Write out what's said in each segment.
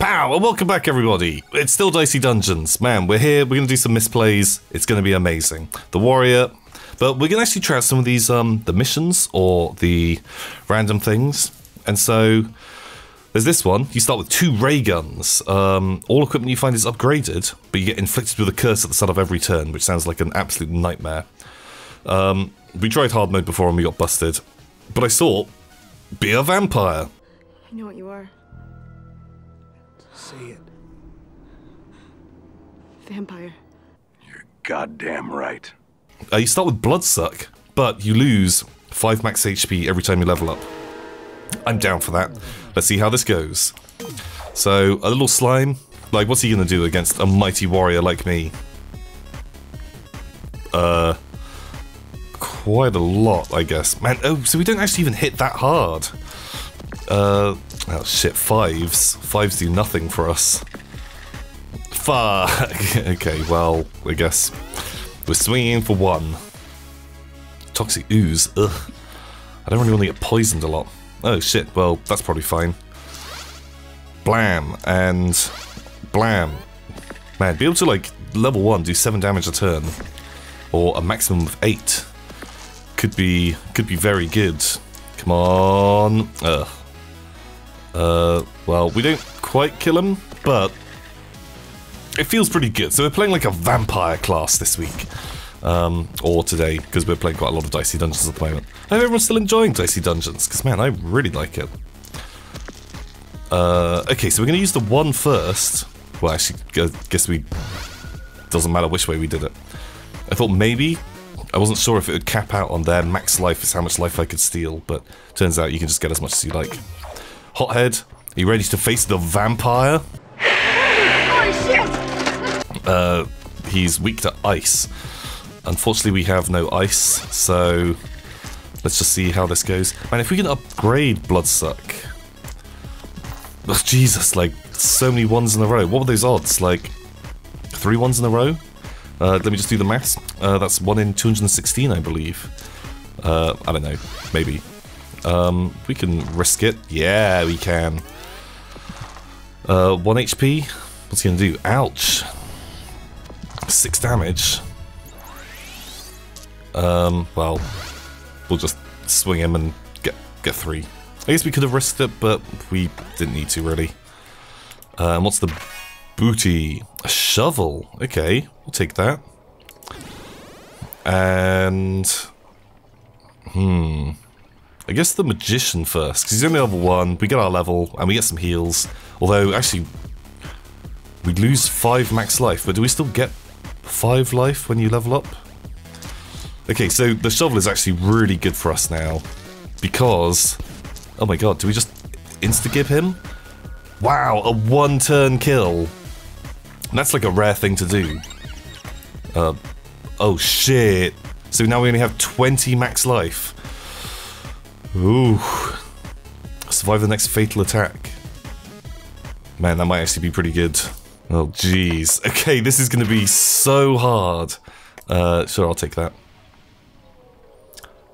Pow! And welcome back, everybody. It's still Dicey Dungeons. Man, we're here. We're going to do some misplays. It's going to be amazing. The Warrior. But we're going to actually try out some of these, um, the missions or the random things. And so there's this one. You start with two ray guns. Um, all equipment you find is upgraded, but you get inflicted with a curse at the start of every turn, which sounds like an absolute nightmare. Um, we tried hard mode before and we got busted. But I saw, be a vampire. I know what you are. Vampire. You're goddamn right. Uh, you start with Bloodsuck, but you lose 5 max HP every time you level up. I'm down for that. Let's see how this goes. So, a little slime. Like, what's he gonna do against a mighty warrior like me? Uh... Quite a lot, I guess. Man, oh, so we don't actually even hit that hard. Uh... Oh shit, fives. Fives do nothing for us. Fuck! okay, well, I guess we're swinging for one. Toxic ooze, ugh. I don't really want to get poisoned a lot. Oh shit, well, that's probably fine. Blam, and blam. Man, be able to, like, level 1, do 7 damage a turn, or a maximum of 8, could be, could be very good. Come on. Ugh. Uh, well, we don't quite kill him, but it feels pretty good. So we're playing like a vampire class this week. Um, or today, because we're playing quite a lot of Dicey Dungeons at the moment. I hope everyone's still enjoying Dicey Dungeons, because man, I really like it. Uh, okay, so we're going to use the one first. Well, actually, I guess we... Doesn't matter which way we did it. I thought maybe... I wasn't sure if it would cap out on their max life is how much life I could steal, but turns out you can just get as much as you like. Hothead, are you ready to face the vampire? Uh, he's weak to ice. Unfortunately, we have no ice, so let's just see how this goes. Man, if we can upgrade Bloodsuck... Oh, Jesus, like, so many ones in a row. What were those odds? Like, three ones in a row? Uh, let me just do the maths. Uh, that's 1 in 216, I believe. Uh, I don't know. Maybe. Um, we can risk it. Yeah, we can. Uh, 1 HP. What's he gonna do? Ouch. 6 damage. Um, well, we'll just swing him and get get 3. I guess we could have risked it, but we didn't need to, really. Um, what's the booty? A shovel. Okay, we'll take that. And... Hmm... I guess the Magician first, because he's only level 1, we get our level, and we get some heals. Although, actually, we lose 5 max life, but do we still get 5 life when you level up? Okay, so the shovel is actually really good for us now, because... Oh my god, do we just insta-give him? Wow, a one-turn kill! And that's like a rare thing to do. Uh, oh shit. So now we only have 20 max life. Ooh. Survive the next fatal attack. Man, that might actually be pretty good. Oh, jeez. Okay, this is going to be so hard. Uh, sure, I'll take that.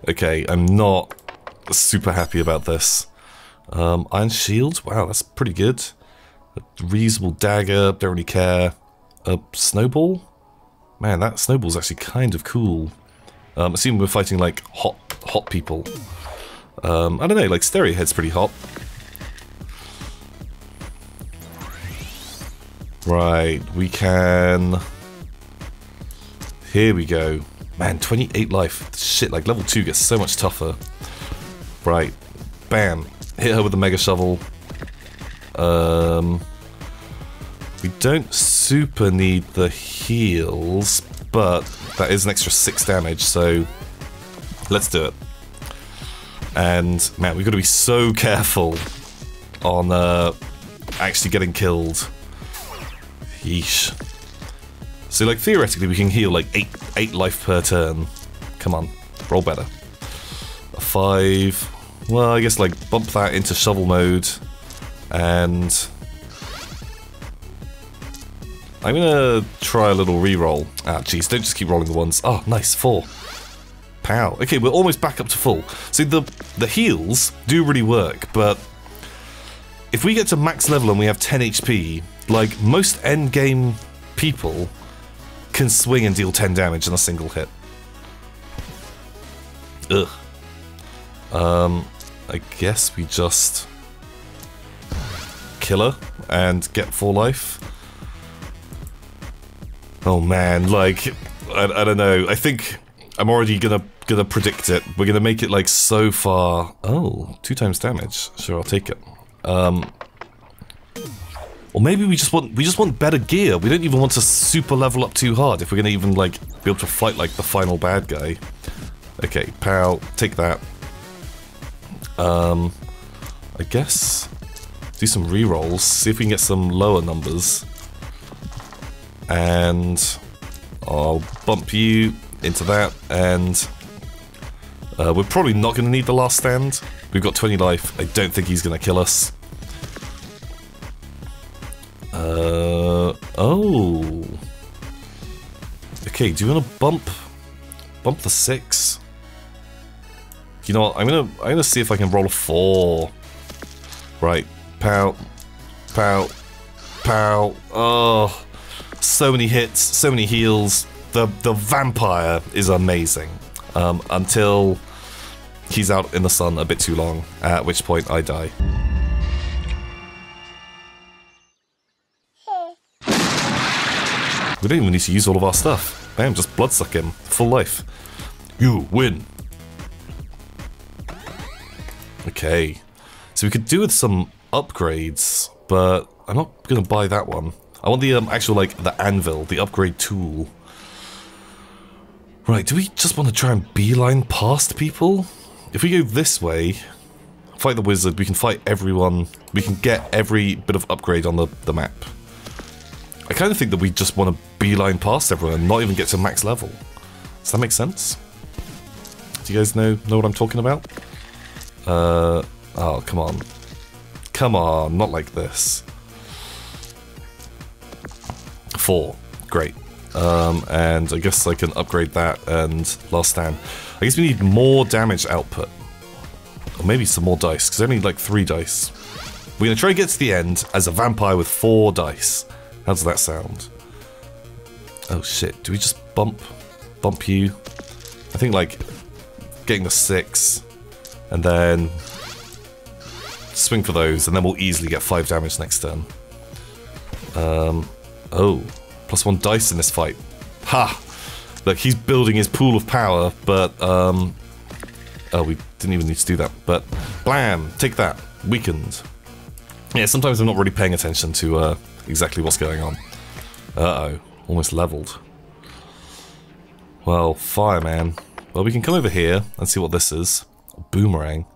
Okay, I'm not super happy about this. Um, Iron Shield? Wow, that's pretty good. A reasonable dagger, don't really care. A snowball? Man, that snowball's actually kind of cool. Um, assuming we're fighting, like, hot, hot people. Um, I don't know, like, Stereo Head's pretty hot. Right, we can... Here we go. Man, 28 life. Shit, like, level 2 gets so much tougher. Right. Bam. Hit her with the Mega Shovel. Um... We don't super need the heals, but that is an extra 6 damage, so let's do it. And, man, we've got to be so careful on uh, actually getting killed. Yeesh. So, like, theoretically, we can heal, like, 8, eight life per turn. Come on, roll better. A 5. Well, I guess, like, bump that into shovel mode. And I'm gonna try a little re-roll. Ah, jeez, don't just keep rolling the ones. Oh, nice, four. Pow. Okay, we're almost back up to full. See, the the heals do really work, but if we get to max level and we have 10 HP, like most end game people can swing and deal 10 damage in a single hit. Ugh. Um, I guess we just kill her and get full life. Oh man, like I, I don't know. I think I'm already gonna gonna predict it. We're gonna make it like so far. Oh, two times damage. Sure, I'll take it. Um, or maybe we just want we just want better gear. We don't even want to super level up too hard if we're gonna even like be able to fight like the final bad guy. Okay, pal, take that. Um, I guess do some re-rolls, see if we can get some lower numbers. And I'll bump you into that, and uh, we're probably not to need the last stand. We've got 20 life. I don't think he's to kill us. Uh, oh. Okay, do you want to bump, bump the six? You know what? I'm gonna, I'm gonna see if I can roll a four. Right, pow, pow, pow. Oh, so many hits, so many heals. The the vampire is amazing. Um, until he's out in the sun a bit too long, at which point I die. We don't even need to use all of our stuff. Bam, just bloodsuck him. Full life. You win. Okay. So we could do with some upgrades, but I'm not going to buy that one. I want the um, actual, like, the anvil, the upgrade tool. Right, do we just want to try and beeline past people? If we go this way, fight the wizard, we can fight everyone, we can get every bit of upgrade on the, the map. I kind of think that we just want to beeline past everyone and not even get to max level. Does that make sense? Do you guys know know what I'm talking about? Uh, oh, come on. Come on, not like this. Four. Great. Um, and I guess I can upgrade that and last stand. I guess we need more damage output. Or maybe some more dice, because I only need like three dice. We're going to try to get to the end as a vampire with four dice. How does that sound? Oh shit, do we just bump bump you? I think like getting the six and then swing for those and then we'll easily get five damage next turn. Um, oh, plus one dice in this fight. Ha! Look, he's building his pool of power, but um, oh, we didn't even need to do that. But blam, take that, weakened. Yeah, sometimes I'm not really paying attention to uh, exactly what's going on. Uh-oh, almost leveled. Well, fireman. Well, we can come over here and see what this is. Boomerang.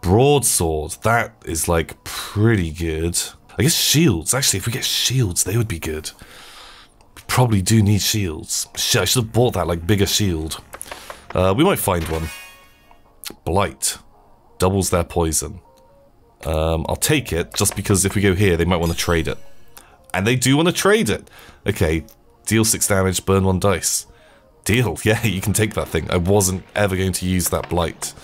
Broadsword. That is, like, pretty good. I guess shields. Actually, if we get shields, they would be good. We probably do need shields. Shit, I should have bought that, like, bigger shield. Uh, we might find one. Blight. Doubles their poison. Um, I'll take it, just because if we go here, they might want to trade it. And they do want to trade it. Okay, deal 6 damage, burn 1 dice. Deal, yeah, you can take that thing. I wasn't ever going to use that Blight.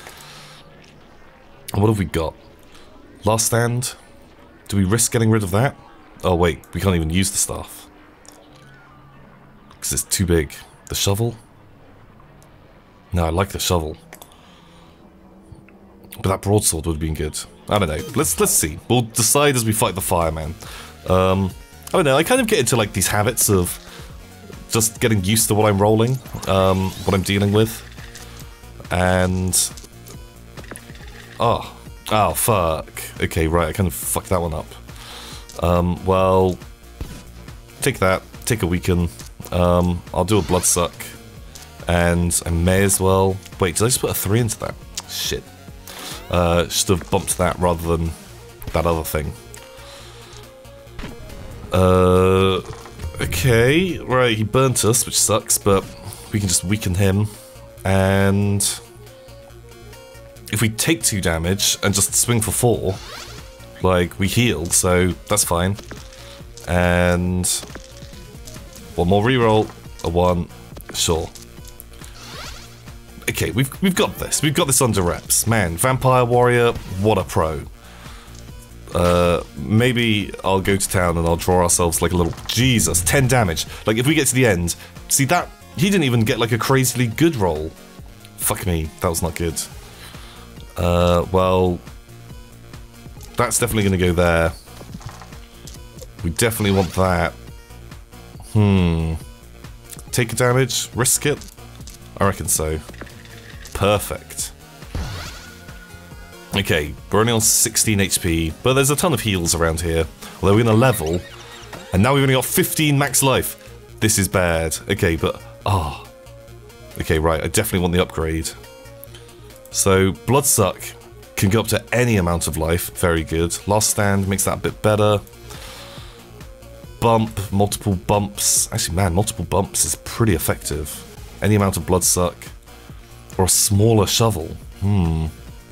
What have we got? Last Stand? Do we risk getting rid of that? Oh wait, we can't even use the staff. Because it's too big. The shovel? No, I like the shovel. But that broadsword would have been good. I don't know. Let's let's see. We'll decide as we fight the fireman. Um, I don't know. I kind of get into like these habits of just getting used to what I'm rolling, um, what I'm dealing with, and oh, oh fuck. Okay, right. I kind of fucked that one up. Um, well, take that. Take a weaken. Um, I'll do a blood suck, and I may as well. Wait, did I just put a three into that? Shit. Uh, should have bumped that rather than that other thing. Uh, okay, right, he burnt us, which sucks, but we can just weaken him. And if we take two damage and just swing for four, like, we heal, so that's fine. And one more reroll, a one, sure. Okay, we've we've got this. We've got this under wraps. Man, Vampire Warrior, what a pro. Uh, maybe I'll go to town and I'll draw ourselves like a little Jesus, 10 damage. Like if we get to the end, see that he didn't even get like a crazily good roll. Fuck me, that was not good. Uh, well, that's definitely going to go there. We definitely want that. Hmm. Take a damage, risk it. I reckon so. Perfect. Okay, we're only on 16 HP, but there's a ton of heals around here. Although we're going to level, and now we've only got 15 max life. This is bad. Okay, but... Ah. Oh. Okay, right, I definitely want the upgrade. So, Bloodsuck can go up to any amount of life. Very good. Last Stand makes that a bit better. Bump, multiple bumps. Actually, man, multiple bumps is pretty effective. Any amount of Bloodsuck. Or a smaller shovel. Hmm.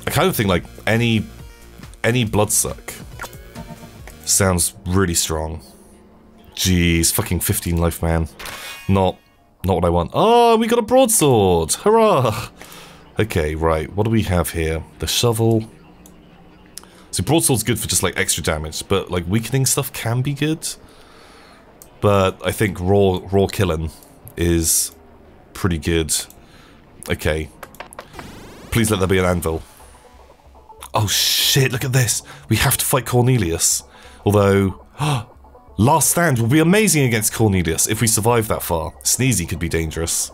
I kind of think like any any bloodsuck sounds really strong. Jeez, fucking 15 life, man. Not not what I want. Oh, we got a broadsword! Hurrah! Okay, right. What do we have here? The shovel. So broadsword's good for just like extra damage, but like weakening stuff can be good. But I think raw raw killing is pretty good. Okay. Please let there be an anvil. Oh shit, look at this. We have to fight Cornelius. Although, last stand will be amazing against Cornelius if we survive that far. Sneezy could be dangerous.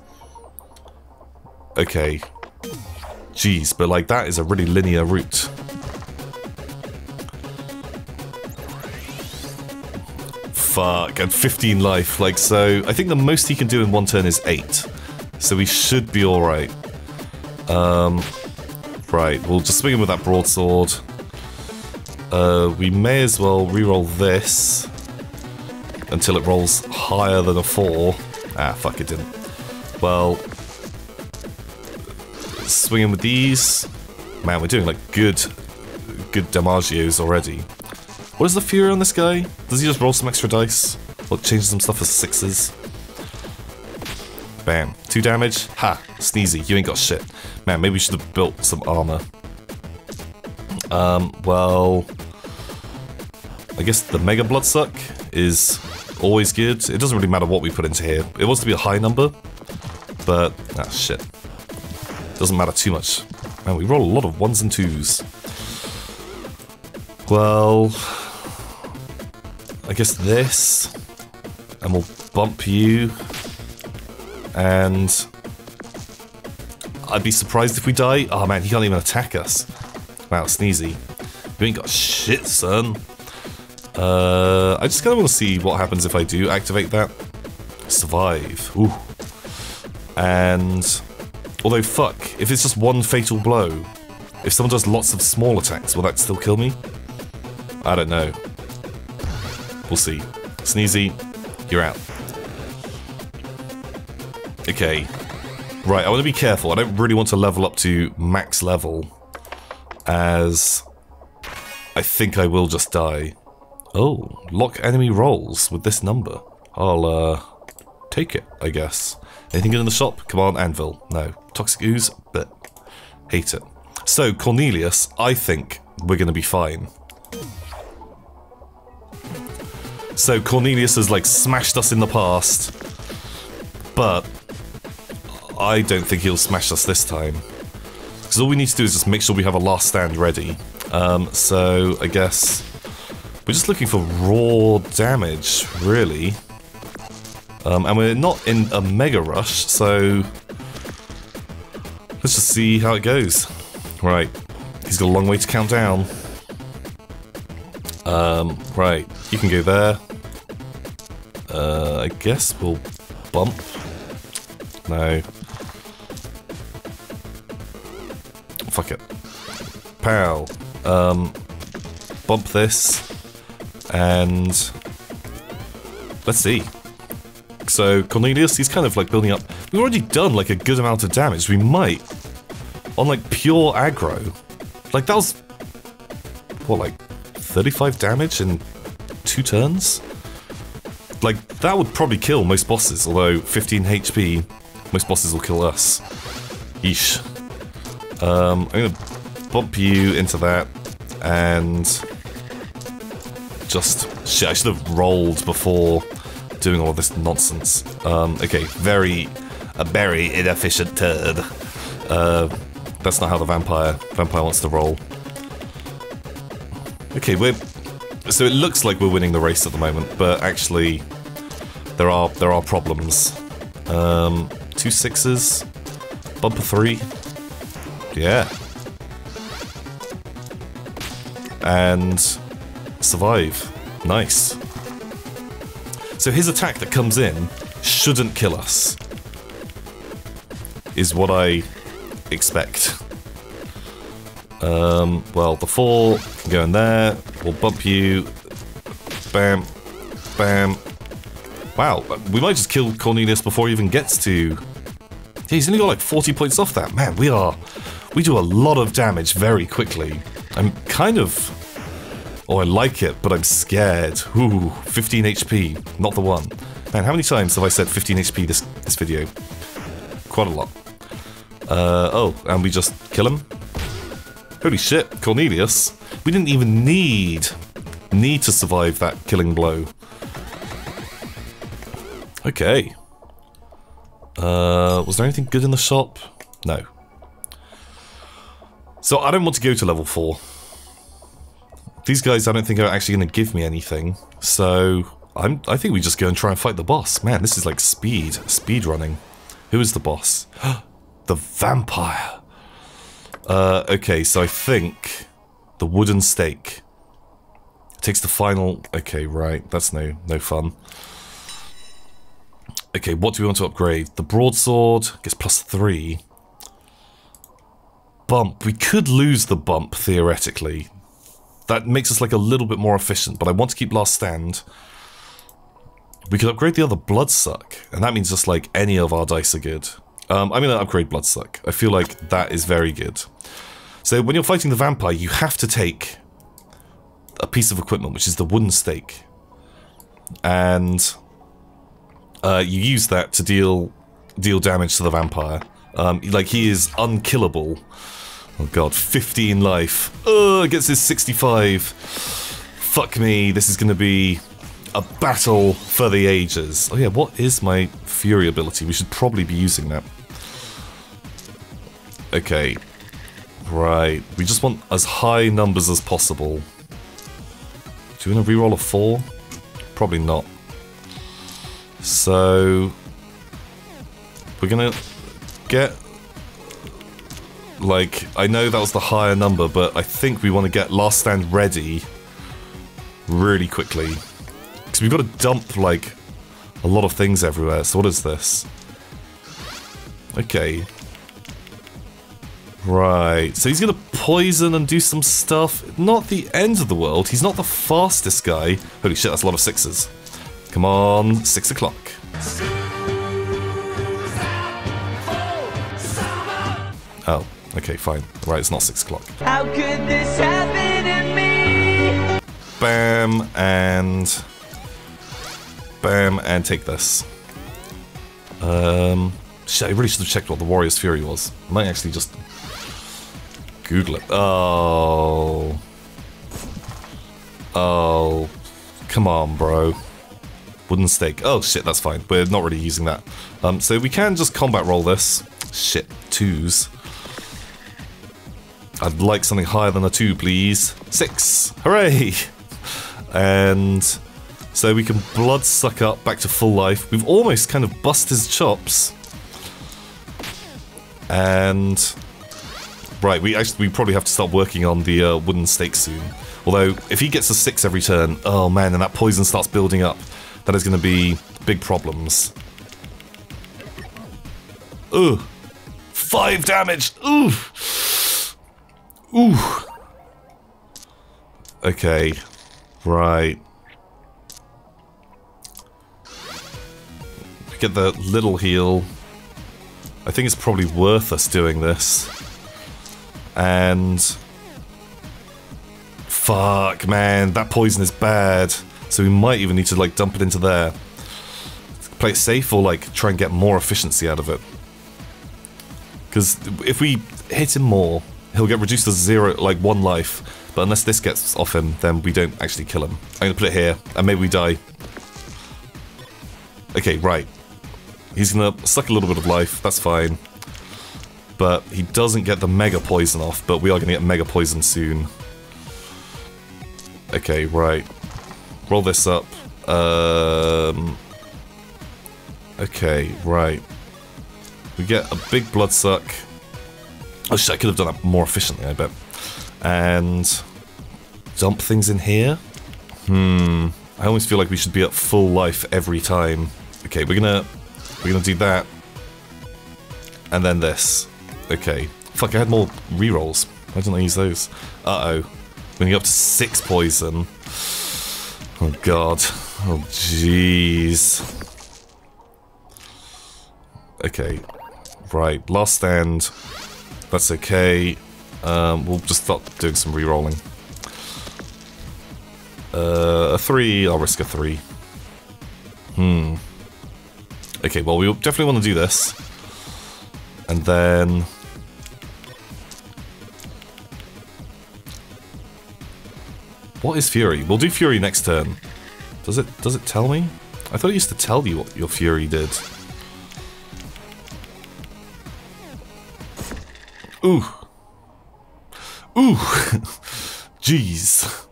Okay. Jeez, but like that is a really linear route. Fuck, and 15 life. Like, so I think the most he can do in one turn is 8. So we should be alright. Um, Right, we'll just swing him with that broadsword. Uh, we may as well re-roll this until it rolls higher than a 4. Ah, fuck, it didn't. Well, swing him with these. Man, we're doing like good, good damagios already. What is the fury on this guy? Does he just roll some extra dice? Or change some stuff for sixes? Bam. Two damage. Ha. Sneezy. You ain't got shit. Man, maybe we should have built some armor. Um, well... I guess the Mega Bloodsuck is always good. It doesn't really matter what we put into here. It wants to be a high number, but... Ah, shit. Doesn't matter too much. Man, we roll a lot of ones and twos. Well... I guess this... And we'll bump you. And I'd be surprised if we die. Oh man, he can't even attack us. Wow, Sneezy. You ain't got shit, son. Uh, I just kind of want to see what happens if I do activate that. Survive. Ooh. And... Although, fuck, if it's just one fatal blow, if someone does lots of small attacks, will that still kill me? I don't know. We'll see. Sneezy, you're out. Okay. Right, I want to be careful. I don't really want to level up to max level. As... I think I will just die. Oh, lock enemy rolls with this number. I'll, uh... Take it, I guess. Anything good in the shop? Come on, Anvil. No. Toxic Ooze? But... Hate it. So, Cornelius, I think we're going to be fine. So, Cornelius has, like, smashed us in the past. But I don't think he'll smash us this time. Because all we need to do is just make sure we have a last stand ready. Um, so, I guess... We're just looking for raw damage, really. Um, and we're not in a mega rush, so... Let's just see how it goes. Right. He's got a long way to count down. Um, right. You can go there. Uh, I guess we'll bump. No. Fuck it. Pow. Um, bump this. And... Let's see. So, Cornelius, he's kind of like building up... We've already done like a good amount of damage. We might... On like pure aggro. Like that was... What, like 35 damage in two turns? Like, that would probably kill most bosses, although 15 HP, most bosses will kill us. Yeesh. Um, I'm gonna bump you into that, and just... Shit, I should have rolled before doing all this nonsense. Um, okay, very... A very inefficient turd. Uh, that's not how the vampire vampire wants to roll. Okay, we're... So it looks like we're winning the race at the moment, but actually... There are there are problems. Um, two sixes, bumper three. Yeah. And survive. Nice. So his attack that comes in shouldn't kill us. Is what I expect. Um, well, the four can go in there. We'll bump you. Bam. Bam. Wow, we might just kill Cornelius before he even gets to... he's only got like 40 points off that. Man, we are... We do a lot of damage very quickly. I'm kind of... Oh, I like it, but I'm scared. Ooh, 15 HP. Not the one. Man, how many times have I said 15 HP this, this video? Quite a lot. Uh, oh, and we just kill him? Holy shit, Cornelius. We didn't even need... Need to survive that killing blow. Okay. Uh, was there anything good in the shop? No. So I don't want to go to level 4. These guys I don't think are actually going to give me anything. So I'm, I think we just go and try and fight the boss. Man, this is like speed. Speed running. Who is the boss? the vampire. Uh, okay, so I think the wooden stake takes the final... Okay, right. That's no, no fun. Okay, what do we want to upgrade? The broadsword gets plus three. Bump. We could lose the bump, theoretically. That makes us like a little bit more efficient, but I want to keep last stand. We could upgrade the other Bloodsuck, and that means just like any of our dice are good. Um, I'm going to upgrade Bloodsuck. I feel like that is very good. So when you're fighting the vampire, you have to take a piece of equipment, which is the wooden stake. And uh, you use that to deal deal damage to the vampire. Um, like he is unkillable. Oh god, 15 life. Ugh, gets his 65. Fuck me, this is going to be a battle for the ages. Oh yeah, what is my Fury ability? We should probably be using that. Okay. Right, we just want as high numbers as possible. Do you want to reroll a 4? Probably not. So we're gonna get like I know that was the higher number, but I think we want to get last stand ready really quickly because we've got to dump like a lot of things everywhere. So what is this? Okay. Right, so he's gonna poison and do some stuff. Not the end of the world. He's not the fastest guy. Holy shit, that's a lot of sixes. Come on, six o'clock. Oh, okay, fine. Right, it's not six o'clock. How could this happen to me? Bam, and... Bam, and take this. Um... Shit, I really should have checked what the Warrior's Fury was. I might actually just... Google it. Oh... Oh... Come on, bro. Wooden stake. Oh shit, that's fine. We're not really using that. Um, so we can just combat roll this. Shit, twos. I'd like something higher than a two, please. Six! Hooray! And so we can blood suck up back to full life. We've almost kind of bust his chops. And right, we actually we probably have to start working on the uh, wooden stake soon. Although if he gets a six every turn, oh man, and that poison starts building up that is going to be big problems. Ooh. Five damage! Ooh! Ooh! Okay. Right. Get the little heal. I think it's probably worth us doing this. And... Fuck, man. That poison is bad. So we might even need to like dump it into there. Play it safe or like try and get more efficiency out of it. Because if we hit him more, he'll get reduced to zero, like one life. But unless this gets off him, then we don't actually kill him. I'm gonna put it here, and maybe we die. Okay, right. He's gonna suck a little bit of life, that's fine. But he doesn't get the Mega Poison off, but we are gonna get Mega Poison soon. Okay, right. Roll this up. Um... Okay, right. We get a big blood suck. Oh shit, I could have done that more efficiently, I bet. And dump things in here. Hmm. I almost feel like we should be at full life every time. Okay, we're gonna we're gonna do that. And then this. Okay. Fuck, I had more rerolls. Why didn't I use those? Uh-oh. We're gonna get up to six poison. Oh god. Oh jeez. Okay. Right, last stand. That's okay. Um, we'll just start doing some re-rolling. Uh, a three, I'll risk a three. Hmm. Okay, well, we definitely want to do this. And then... What is Fury? We'll do Fury next turn. Does it does it tell me? I thought it used to tell you what your Fury did. Ooh. Ooh. Jeez.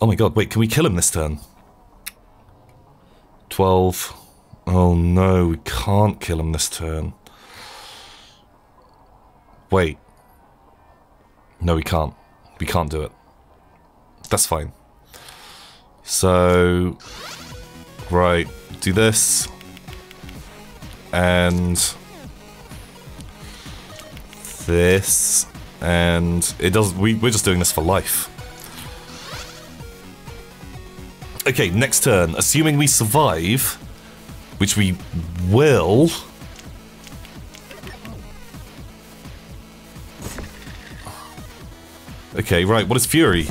Oh my god, wait, can we kill him this turn? 12. Oh no, we can't kill him this turn. Wait. No, we can't. We can't do it. That's fine. So... Right, do this. And... This. And it does... We, we're just doing this for life. Okay, next turn. Assuming we survive, which we will... Okay, right, what is Fury?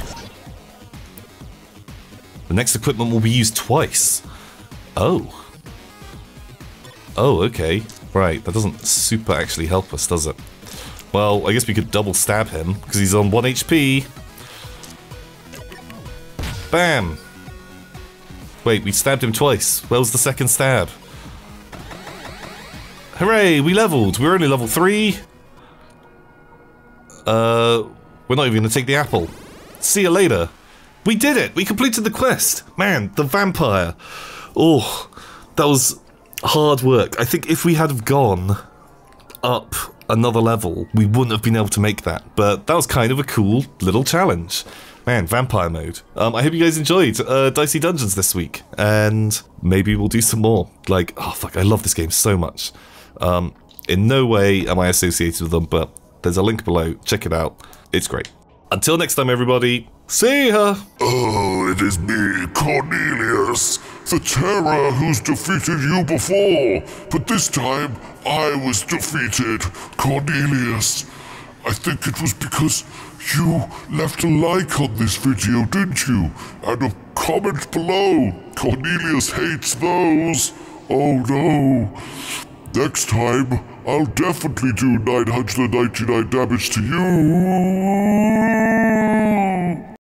The next equipment will be used twice. Oh. Oh, okay. Right, that doesn't super actually help us, does it? Well, I guess we could double stab him, because he's on 1 HP. Bam! Wait, we stabbed him twice. Where was the second stab? Hooray, we leveled! We're only level 3! Uh, we're not even going to take the apple. See you later. We did it! We completed the quest! Man, the vampire. Oh, that was hard work. I think if we had gone up another level, we wouldn't have been able to make that. But that was kind of a cool little challenge. Man, vampire mode. Um, I hope you guys enjoyed uh, Dicey Dungeons this week, and maybe we'll do some more. Like, oh fuck, I love this game so much. Um, in no way am I associated with them, but there's a link below. Check it out. It's great. Until next time, everybody. See ya! Oh, it is me, Cornelius, the terror who's defeated you before. But this time, I was defeated, Cornelius. I think it was because you left a like on this video, didn't you? And a comment below. Cornelius hates those. Oh no. Next time, I'll definitely do 999 damage to you.